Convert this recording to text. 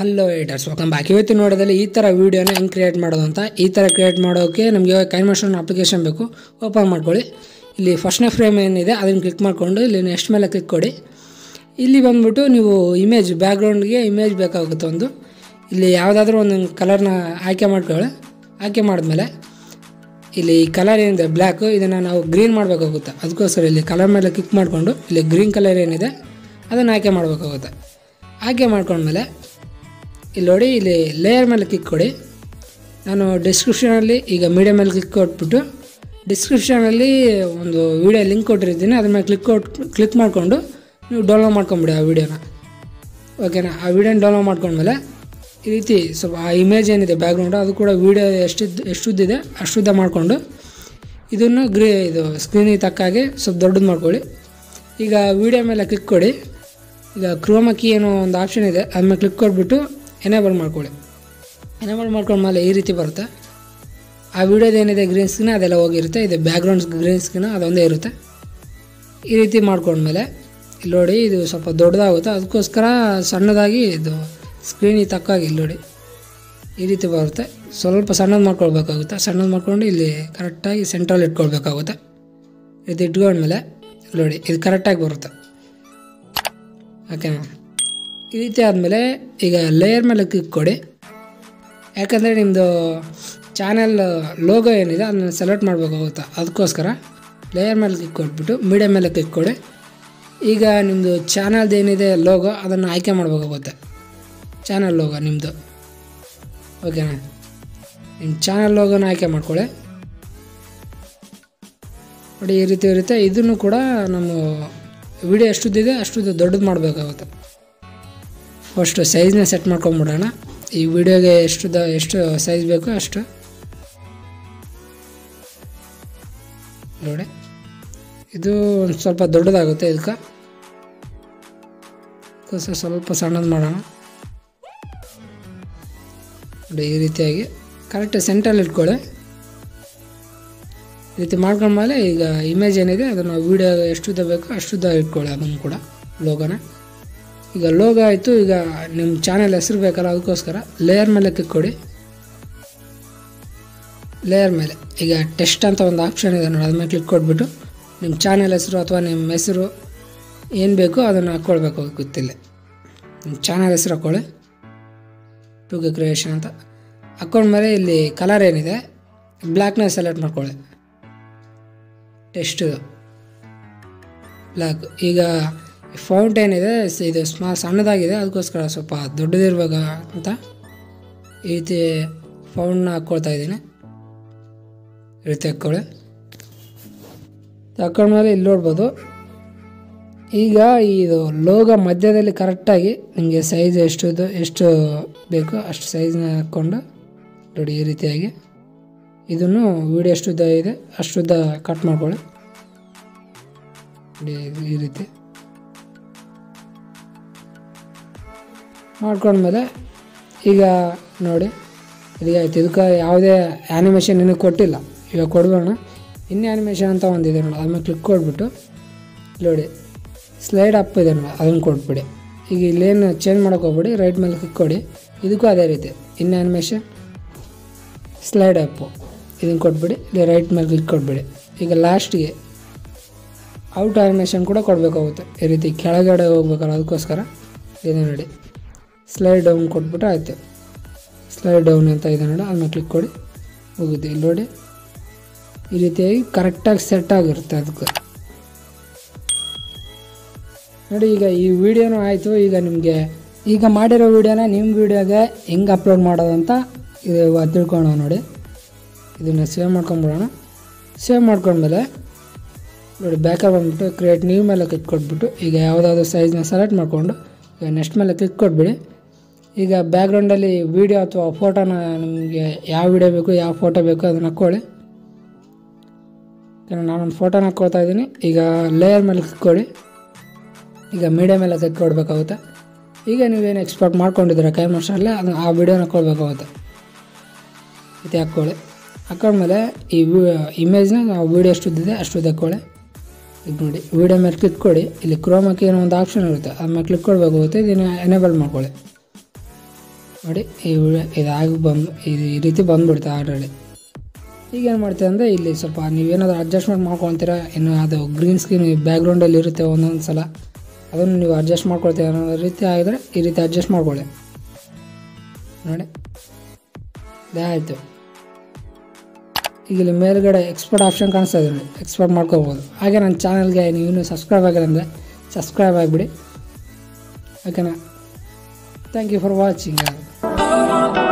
Hello eaters welcome back ಇವತ್ತು ನೋಡೋದಲ್ಲಿ ಈ ಥರ ವೀಡಿಯೋನ ಹೆಂಗೆ ಕ್ರಿಯೇಟ್ ಮಾಡೋದು ಅಂತ ಈ ಥರ ಕ್ರಿಯೇಟ್ ಮಾಡೋಕ್ಕೆ ನಮಗೆ ಕೈನ್ ಮೋಷನ್ ಅಪ್ಲಿಕೇಶನ್ ಬೇಕು ಓಪನ್ ಮಾಡ್ಕೊಳ್ಳಿ. ಇಲ್ಲಿ ಫಸ್ಟ್ನೇ ಫ್ರೇಮ್ ಏನಿದೆ, ಅದನ್ನು ಕ್ಲಿಕ್ ಮಾಡಿಕೊಂಡು ಇಲ್ಲಿ ನೆಕ್ಸ್ಟ್ ಮೇಲೆ ಕ್ಲಿಕ್ ಕೊಡಿ. ಇಲ್ಲಿ ಬಂದ್ಬಿಟ್ಟು ನೀವು ಇಮೇಜ್ ಬ್ಯಾಕ್ಗ್ರೌಂಡ್ಗೆ ಇಮೇಜ್ ಬೇಕಾಗುತ್ತೆ ಒಂದು. ಇಲ್ಲಿ ಯಾವುದಾದ್ರೂ ಒಂದು ಕಲರ್ನ ಆಯ್ಕೆ ಮಾಡ್ಕೊಳ್ಳಿ. ಆಯ್ಕೆ ಮಾಡಿದ್ಮೇಲೆ ಇಲ್ಲಿ ಕಲರ್ ಏನಿದೆ ಬ್ಲ್ಯಾಕು ಇದನ್ನು ನಾವು ಗ್ರೀನ್ ಮಾಡಬೇಕಾಗುತ್ತೆ. ಅದಕ್ಕೋಸ್ಕರ ಇಲ್ಲಿ ಕಲರ್ ಮೇಲೆ ಕ್ಲಿಕ್ ಮಾಡಿಕೊಂಡು ಇಲ್ಲಿ ಗ್ರೀನ್ ಕಲರ್ ಏನಿದೆ, ಅದನ್ನು ಆಯ್ಕೆ ಮಾಡಬೇಕಾಗುತ್ತೆ. ಆಯ್ಕೆ ಮಾಡ್ಕೊಂಡ್ಮೇಲೆ ಇಲ್ಲಿ ನೋಡಿ, ಇಲ್ಲಿ ಲೇಯರ್ ಮೇಲೆ ಕ್ಲಿಕ್ ಕೊಡಿ. ನಾನು ಡಿಸ್ಕ್ರಿಪ್ಷನಲ್ಲಿ ಈಗ ಮೀಡಿಯಾ ಮೇಲೆ ಕ್ಲಿಕ್ ಕೊಟ್ಬಿಟ್ಟು ಡಿಸ್ಕ್ರಿಪ್ಷನಲ್ಲಿ ಒಂದು ವೀಡಿಯೋ ಲಿಂಕ್ ಕೊಟ್ಟಿರ್ತೀನಿ. ಅದ್ರ ಮೇಲೆ ಕ್ಲಿಕ್ ಕೊಟ್ ಕ್ಲಿಕ್ ಮಾಡಿಕೊಂಡು ನೀವು ಡೌನ್ಲೋಡ್ ಮಾಡ್ಕೊಂಬಿಡಿ ಆ ವೀಡಿಯೋನ ಓಕೆನಾ ಆ ವೀಡಿಯೋನ ಡೌನ್ಲೋಡ್ ಮಾಡ್ಕೊಂಡ್ಮೇಲೆ ಈ ರೀತಿ ಸ್ವಲ್ಪ ಆ ಇಮೇಜ್ ಏನಿದೆ ಬ್ಯಾಕ್ಗ್ರೌಂಡು ಅದು ಕೂಡ ವೀಡಿಯೋ ಎಷ್ಟಿದ್ದು ಎಷ್ಟುದ್ದಿದೆ ಅಷ್ಟುದ್ದ ಮಾಡಿಕೊಂಡು ಇದನ್ನು ಗ್ರೇ, ಇದು ಸ್ಕ್ರೀನಿಗೆ ತಕ್ಕ ಹಾಗೆ ಸ್ವಲ್ಪ ದೊಡ್ಡದು ಮಾಡ್ಕೊಳ್ಳಿ. ಈಗ ವೀಡಿಯೋ ಮೇಲೆ ಕ್ಲಿಕ್ ಕೊಡಿ. ಈಗ ಕ್ರೋಮಕಿ ಏನೋ ಒಂದು ಆಪ್ಷನ್ ಇದೆ. ಅದ್ರ ಮೇಲೆ ಕ್ಲಿಕ್ ಕೊಟ್ಬಿಟ್ಟು ಎನೇಬಲ್ ಮಾಡ್ಕೊಳ್ಳಿ. ಎನೇಬಲ್ ಮಾಡ್ಕೊಂಡ್ಮೇಲೆ ಈ ರೀತಿ ಬರುತ್ತೆ. ಆ ವಿಡಿಯೋದು ಏನಿದೆ ಗ್ರೀನ್ ಸ್ಕ್ರೀನ್ ಅದೆಲ್ಲ ಹೋಗಿರುತ್ತೆ. ಇದು ಬ್ಯಾಕ್ಗ್ರೌಂಡ್ ಗ್ರೀನ್ ಸ್ಕ್ರೀನ್ ಅದೊಂದೇ ಇರುತ್ತೆ. ಈ ರೀತಿ ಮಾಡ್ಕೊಂಡ್ಮೇಲೆ ಇಲ್ಲಿ ನೋಡಿ, ಇದು ಸ್ವಲ್ಪ ದೊಡ್ಡದಾಗುತ್ತೆ. ಅದಕ್ಕೋಸ್ಕರ ಸಣ್ಣದಾಗಿ ಇದು ಸ್ಕ್ರೀನಿಗೆ ತಕ್ಕಾಗಿ ಇಲ್ಲಿ ನೋಡಿ. ಈ ರೀತಿ ಬರುತ್ತೆ. ಸ್ವಲ್ಪ ಸಣ್ಣದು ಮಾಡ್ಕೊಳ್ಬೇಕಾಗುತ್ತೆ. ಸಣ್ಣದು ಮಾಡ್ಕೊಂಡು ಇಲ್ಲಿ ಕರೆಕ್ಟಾಗಿ ಸೆಂಟ್ರಲ್ಲಿ ಇಟ್ಕೊಳ್ಬೇಕಾಗುತ್ತೆ. ಇದು ಇಟ್ಕೊಂಡ್ಮೇಲೆ ನೋಡಿ, ಇದು ಕರೆಕ್ಟಾಗಿ ಬರುತ್ತೆ. ಓಕೆನಾ ಈ ರೀತಿ ಆದಮೇಲೆ ಈಗ ಲೇಯರ್ ಮೇಲೆ ಕ್ಲಿಕ್ ಕೊಡಿ ಯಾಕಂದರೆ ನಿಮ್ಮದು ಚಾನೆಲ್ ಲೋಗೋ ಏನಿದೆ, ಅದನ್ನು ಸೆಲೆಕ್ಟ್ ಮಾಡಬೇಕಾಗುತ್ತೆ ಅದಕ್ಕೋಸ್ಕರ ಲೇಯರ್ ಮೇಲೆ ಕ್ಲಿಕ್ ಕೊಟ್ಬಿಟ್ಟು ಮೀಡಿಯಮ್ ಮೇಲೆ ಕ್ಲಿಕ್ ಕೊಡಿ ಈಗ ನಿಮ್ಮದು ಚಾನಲ್ದು ಏನಿದೆ ಲೋಗೋ ಅದನ್ನು ಆಯ್ಕೆ ಮಾಡಬೇಕಾಗುತ್ತೆ ಚಾನಲ್ ಲೋಗೋ ನಿಮ್ಮದು ಓಕೆನಾ ನಿಮ್ಮ ಚಾನಲ್ ಲೋಗೋನ ಆಯ್ಕೆ ಮಾಡ್ಕೊಳ್ಳಿ. ನೋಡಿ, ಈ ರೀತಿ ಇರುತ್ತೆ ಇದನ್ನು ಕೂಡ ನಮ್ಮ ವಿಡಿಯೋ ಎಷ್ಟುದ್ದಿದೆ ಅಷ್ಟು ದೊಡ್ಡದು ಮಾಡಬೇಕಾಗುತ್ತೆ. ಫಸ್ಟು ಸೈಜ್ನ ಸೆಟ್ ಮಾಡ್ಕೊಂಬಿಡೋಣ. ಈ ವಿಡಿಯೋಗೆ ಎಷ್ಟು ದ, ಎಷ್ಟು ಸೈಜ್ ಬೇಕು ಅಷ್ಟು. ನೋಡಿ. ಇದು ಒಂದು ಸ್ವಲ್ಪ ದೊಡ್ಡದಾಗುತ್ತೆ ಇದಕ್ಕೆ. ಸ್ವಲ್ಪ ಸಣ್ಣದು ಮಾಡೋಣ. ನೋಡಿ, ಈ ರೀತಿಯಾಗಿ. ಕರೆಕ್ಟ್ ಸೆಂಟ್ರಲ್ಲಿ ಇಟ್ಕೊಳ್ಳಿ. ಈ ರೀತಿ ಮಾಡ್ಕೊಂಡ್ಮೇಲೆ ಈಗ ಇಮೇಜ್ ಏನಿದೆ, ಅದನ್ನು ವೀಡಿಯೋ ಎಷ್ಟುದ್ದ ಬೇಕೋ ಅಷ್ಟುದ್ದ ಇಟ್ಕೊಳ್ಳಿ ಅದನ್ನು ಕೂಡ ಲೋಗೋನ ಈಗ ಲೋಗೋ ಆಯಿತು, ಈಗ ನಿಮ್ಮ ಚಾನೆಲ್ ಹೆಸರು ಬೇಕಲ್ಲ ಅದಕ್ಕೋಸ್ಕರ ಲೇಯರ್ ಮೇಲೆ ಕ್ಲಿಕ್ ಕೊಡಿ. ಲೇಯರ್ ಮೇಲೆ. ಈಗ ಟೆಸ್ಟ್ ಅಂತ ಒಂದು ಆಪ್ಷನ್ ಇದೆ ನೋಡಿ ಅದ್ರ ಮೇಲೆ ಕ್ಲಿಕ್ ಕೊಟ್ಬಿಟ್ಟು ನಿಮ್ಮ ಚಾನೆಲ್ ಹೆಸರು ಅಥವಾ ನಿಮ್ಮ ಹೆಸರು ಏನು ಬೇಕೋ ಅದನ್ನು ಹಾಕ್ಕೊಳ್ಬೇಕು ಗೊತ್ತಿಲ್ಲ. ನಿಮ್ಮ ಚಾನಲ್ ಹೆಸರು ಹಾಕ್ಕೊಳ್ಳಿ ಟು ಗೆ ಕ್ರಿಯೇಷನ್ ಅಂತ. ಹಾಕ್ಕೊಂಡ್ಮೇಲೆ ಇಲ್ಲಿ ಕಲರ್ ಏನಿದೆ ಬ್ಲ್ಯಾಕ್ನ ಸೆಲೆಕ್ಟ್ ಮಾಡ್ಕೊಳ್ಳಿ. ಟೆಸ್ಟ್ ಬ್ಲ್ಯಾಕ್ ಈಗ ಫೌಂಟ್ ಇದೆ ಇದು ಸ್ಮಾ ಸಣ್ಣದಾಗಿದೆ, ಅದಕ್ಕೋಸ್ಕರ ಸ್ವಲ್ಪ ದೊಡ್ಡದಿರ್ಬೇಕು ಅಂತ ಈ ರೀತಿ ಫೌಂಡ್ನ ಹಾಕ್ಕೊಳ್ತಾ ಇದ್ದೀನಿ. ಈ ರೀತಿ ಹಾಕ್ಕೊಳ್ಳಿ ಹಾಕೊಂಡ್ಮೇಲೆ ಇಲ್ಲಿ ನೋಡ್ಬೋದು. ಈಗ ಇದು ಲೋಗ ಮಧ್ಯದಲ್ಲಿ ಕರೆಕ್ಟಾಗಿ ನಿಮಗೆ ಸೈಜ್ ಎಷ್ಟು ಎಷ್ಟು ಬೇಕು ಅಷ್ಟು ಸೈಜ್ನ ಹಾಕ್ಕೊಂಡು ನೋಡಿ ಈ ರೀತಿಯಾಗಿ. ಇದನ್ನು ವೀಡಿಯೋ ಎಷ್ಟು ಉದ್ದ ಇದೆ ಅಷ್ಟು ಉದ್ದ ಕಟ್ ಮಾಡ್ಕೊಳ್ಳಿ. ಈ ರೀತಿ. ಮಾಡ್ಕೊಂಡ್ಮೇಲೆ ಈಗ ನೋಡಿ ಈಗ ಆಯ್ತು. ಇದಕ್ಕೆ ಯಾವುದೇ ಆ್ಯನಿಮೇಷನ್ ನಿನಗೆ ಕೊಟ್ಟಿಲ್ಲ. ಇವಾಗ ಕೊಡ್ಬೋಣ ಇನ್ನು ಆ್ಯನಿಮೇಷನ್ ಅಂತ ಒಂದಿದೆ ನೋಡಿ. ಅದನ್ನ ಕ್ಲಿಕ್ ಕೊಟ್ಬಿಟ್ಟು, ನೋಡಿ ಸ್ಲೈಡ್ ಅಪ್ ಇದೆ ನೋಡಿ. ಅದನ್ನು ಕೊಟ್ಬಿಡಿ. ಈಗ ಇಲ್ಲೇನು ಚೇಂಜ್ ಮಾಡೋಕೆ ಹೋಗ್ಬಿಡಿ. ರೈಟ್ ಮೇಲೆ ಕ್ಲಿಕ್ ಕೊಡಿ. ಇದಕ್ಕೂ ಅದೇ ರೀತಿ. ಇನ್ನು ಆ್ಯನಿಮೇಷನ್ ಸ್ಲೈಡ್ ಅಪ್ಪು ಇದನ್ನು ಕೊಟ್ಬಿಡಿ. ಇಲ್ಲಿ ರೈಟ್ ಮೇಲೆ ಕ್ಲಿಕ್ ಕೊಟ್ಬಿಡಿ. ಈಗ ಲಾಸ್ಟಿಗೆ ಔಟ್ ಆ್ಯನಿಮೇಷನ್ ಕೂಡ ಕೊಡಬೇಕಾಗುತ್ತೆ. ಈ ರೀತಿ ಕೆಳಗಡೆ ಹೋಗ್ಬೇಕಲ್ಲ ಅದಕ್ಕೋಸ್ಕರ. ಇದೆ ನೋಡಿ. ಸ್ಲೈಡ್ ಡೌನ್ ಕೊಟ್ಬಿಟ್ಟು ಆಯಿತು. ಸ್ಲೈಡ್ ಡೌನ್ ಅಂತ ಇದೆ ನೋಡಿ ಅದನ್ನ ಕ್ಲಿಕ್ ಕೊಡಿ. ಹೋಗುತ್ತೆ ಇಲ್ಲಿ ನೋಡಿ. ಈ ರೀತಿಯಾಗಿ ಕರೆಕ್ಟಾಗಿ ಸೆಟ್ ಆಗಿರುತ್ತೆ ಅದಕ್ಕೆ ನೋಡಿ, ಈಗ ಈ ವಿಡಿಯೋನೂ ಆಯಿತು. ಈಗ ನಿಮಗೆ, ಈಗ ಮಾಡಿರೋ ವಿಡಿಯೋನ ನಿಮ್ಮ ವಿಡಿಯೋಗೆ ಹೆಂಗೆ ಅಪ್ಲೋಡ್ ಮಾಡೋದಂತ ಇದು ತಿಳ್ಕೊಳೋಣ ನೋಡಿ. ಇದನ್ನು ಸೇವ್ ಮಾಡ್ಕೊಂಬಿಡೋಣ. ಸೇವ್ ಮಾಡ್ಕೊಂಡ್ಮೇಲೆ, ನೋಡಿ ಬ್ಯಾಕಪ್ ಬಂದುಬಿಟ್ಟು ಕ್ರಿಯೇಟ್ ನ್ಯೂ ಮೇಲೆ ಕ್ಲಿಕ್ ಕೊಟ್ಬಿಟ್ಟು, ಈಗ ಯಾವುದಾದ್ರು ಸೈಜ್ನ ಸೆಲೆಕ್ಟ್ ಮಾಡಿಕೊಂಡು, ಈಗ ನೆಕ್ಸ್ಟ್ ಮೇಲೆ ಕ್ಲಿಕ್ ಕೊಟ್ಬಿಡಿ. ಈಗ ಬ್ಯಾಕ್ಗ್ರೌಂಡಲ್ಲಿ ವೀಡಿಯೋ ಅಥವಾ ಫೋಟೋನ ನಿಮಗೆ ಯಾವ ವಿಡಿಯೋ ಬೇಕು, ಯಾವ ಫೋಟೋ ಬೇಕು ಅದನ್ನು ಹಾಕ್ಕೊಳ್ಳಿ. ನಾನೊಂದು ಫೋಟೋನ ಹಾಕ್ಕೊಳ್ತಾ ಇದ್ದೀನಿ. ಈಗ ಲೇಯರ್ ಮೇಲೆ ಕಿಕ್ಕೊಳ್ಳಿ ಈಗ ಮೀಡಿಯಾ ಮೇಲೆ ತೆಕ್ಕೊಡ್ಬೇಕಾಗುತ್ತೆ. ಕೊಡಬೇಕಾಗುತ್ತೆ ಈಗ ನೀವೇನು ಎಕ್ಸ್ಪೋರ್ಟ್ ಮಾಡ್ಕೊಂಡಿದ್ದೀರ ಕೈ ಮಾಸ್ಟರಲ್ಲೇ ಅದನ್ನು ಆ ವಿಡಿಯೋನ ಹಾಕ್ಕೊಳ್ಬೇಕಾಗುತ್ತೆ. ಇದು ಹಾಕ್ಕೊಳ್ಳಿ. ಹಾಕೊಂಡ್ಮೇಲೆ ಈ ಇಮೇಜ್ನ ನಾವು ವೀಡಿಯೋ ಎಷ್ಟುದ್ದಿದೆ ಅಷ್ಟು ಹಾಕ್ಕೊಳ್ಳಿ. ಇದು ನೋಡಿ ವೀಡಿಯೋ ಮೇಲೆ ಕ್ಲಿಕ್ ಕೊಡಿ. ಇಲ್ಲಿ ಕ್ರೋಮಕ್ಕೆ ಏನೋ ಒಂದು ಆಪ್ಷನ್ ಇರುತ್ತೆ ಅದನ್ನ ಕ್ಲಿಕ್ ಕೊಡಬೇಕಾಗುತ್ತೆ. ಇದನ್ನು ಎನೇಬಲ್ ಮಾಡ್ಕೊಳ್ಳಿ. ನೋಡಿ ವಿಡಿಯೋ ಇದಾಗಿ ಬಂದು ಇದು ಈ ರೀತಿ ಬಂದುಬಿಡ್ತು ಆಲ್ರೆಡಿ ಈಗ ಏನು ಮಾಡ್ತೀವಿ ಅಂದರೆ, ಇಲ್ಲಿ ಸ್ವಲ್ಪ ನೀವೇನಾದರೂ ಅಡ್ಜಸ್ಟ್ಮೆಂಟ್ ಮಾಡ್ಕೊತೀರಾ ಇನ್ನು ಅದು ಗ್ರೀನ್ ಸ್ಕ್ರೀನ್ ಬ್ಯಾಕ್ಗ್ರೌಂಡಲ್ಲಿ ಇರುತ್ತೆ ಒಂದೊಂದು ಸಲ. ಅದನ್ನು ನೀವು ಅಡ್ಜಸ್ಟ್ ಮಾಡ್ಕೊಳ್ತೀವಿ ಅನ್ನೋ ರೀತಿ ಆಗಿದ್ರೆ ಈ ರೀತಿ ಅಡ್ಜಸ್ಟ್ ಮಾಡ್ಕೊಳ್ಳಿ. ನೋಡಿ. ಇದಾಯಿತು ಈಗ ಇಲ್ಲಿ ಮೇಲ್ಗಡೆ ಎಕ್ಸ್ಪರ್ಟ್ ಆಪ್ಷನ್ ಕಾಣಿಸ್ತಾ ಇದೆ ಎಕ್ಸ್ಪರ್ಟ್ ಮಾಡ್ಕೋಬೋದು. ಹಾಗೆ ನನ್ನ ಚಾನಲ್ಗೆ ನೀವು ಸಬ್ಸ್ಕ್ರೈಬ್ ಆಗಿಲ್ಲ ಅಂದರೆ ಸಬ್ಸ್ಕ್ರೈಬ್ ಆಗಿಬಿಡಿ. ಓಕೆನಾ thank you for watching oh